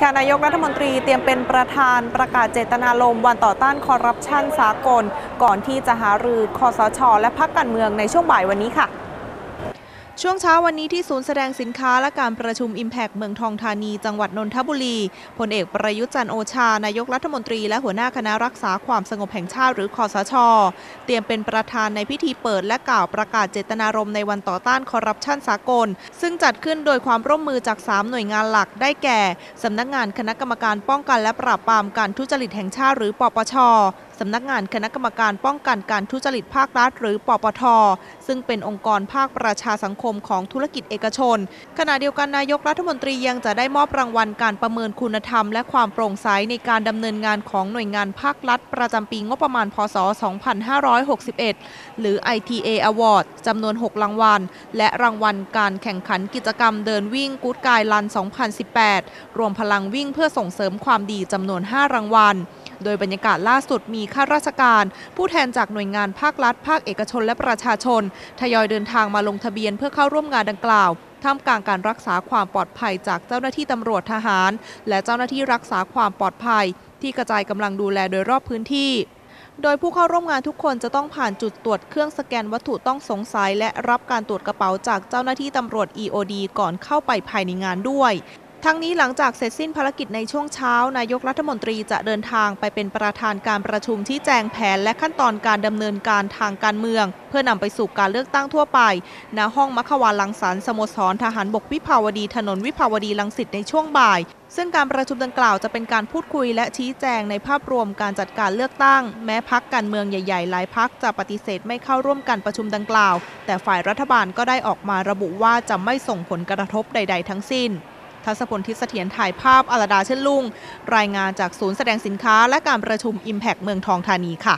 ค่ะนายกรัฐมนตรีเตรียมเป็นประธานประกาศเจตนารมณ์วันต่อต้านคอร์รัปชันสากล ก่อนที่จะหารือคอสช และพักการเมืองในช่วงบ่ายวันนี้ค่ะ ช่วงเช้าวันนี้ที่ศูนย์แสดงสินค้าและการประชุม Impact เมืองทองธานี จังหวัดนนทบุรีพลเอกประยุทธ์จันโอชา นายกรัฐมนตรีและหัวหน้าคณะรักษาความสงบแห่งชาติหรือคอสช เตรียมเป็นประธานในพิธีเปิดและกล่าวประกาศเจตนารมณ์ในวันต่อต้านคอร์รัปชันสากล ซึ่งจัดขึ้นโดยความร่วมมือจาก 3 หน่วยงานหลักได้แก่ สำนักงานคณะกรรมการป้องกันและปราบปรามการทุจริตแห่งชาติหรือปปช สำนักงานคณะกรรมการป้องกันการทุจริตภาครัฐ หรือ ปปท ซึ่งเป็นองค์กรภาคประชาสังคมของธุรกิจเอกชน ขณะเดียวกันนายกรัฐมนตรียังจะได้มอบรางวัลการประเมินคุณธรรม และความโปร่งใสในการดำเนินงานของหน่วยงานภาครัฐ ประจำปีงบประมาณ พศ 2561 หรือ ITA Award จำนวน 6 รางวัล และรางวัลการแข่งขันกิจกรรมเดินวิ่งกู๊ดกายลัน 2018 รวมพลังวิ่งเพื่อส่งเสริมความดีจำนวน 5 รางวัล โดยบรรยากาศล่าสุดมีข้าราชการ ผู้แทนจากหน่วยงานภาครัฐ ภาคเอกชนและประชาชน ทยอยเดินทางมาลงทะเบียนเพื่อเข้าร่วมงานดังกล่าวท่ามกลางการรักษาความปลอดภัยจากเจ้าหน้าที่ตำรวจทหาร และเจ้าหน้าที่รักษาความปลอดภัย ที่กระจายกำลังดูแลโดยรอบพื้นที่ โดยผู้เข้าร่วมงานทุกคนจะต้องผ่านจุดตรวจเครื่องสแกนวัตถุต้องสงสัย และรับการตรวจกระเป๋าจากเจ้าหน้าที่ตำรวจ EOD ก่อนเข้าไปภายในงานด้วย ทั้งนี้หลังจากเสร็จสิ้นภารกิจในช่วงเช้า นายกรัฐมนตรีจะเดินทางไปเป็นประธานการประชุมที่แจงแผนและขั้นตอนการดำเนินการทางการเมือง เพื่อนำไปสู่การเลือกตั้งทั่วไปณห้องมัควาลังสรรสโมสรทหารบกวิภาวดีถนนวิภาวดีลังสิตในช่วงบ่าย ซึ่งการประชุมดังกล่าวจะเป็นการพูดคุยและชี้แจงในภาพรวมการจัดการเลือกตั้ง แม้พักการเมืองใหญ่ๆ หลายพักจะปฏิเสธไม่เข้าร่วมการประชุมดังกล่าว แต่ฝ่ายรัฐบาลก็ได้ออกมาระบุว่าจะไม่ส่งผลกระทบใด ๆ ทั้งสิ้น ทัศพลทิศเสถียรถ่ายภาพอลดาเช่นลุงรายงานจากศูนย์แสดงสินค้าและการประชุม Impact เมืองทองธานีค่ะ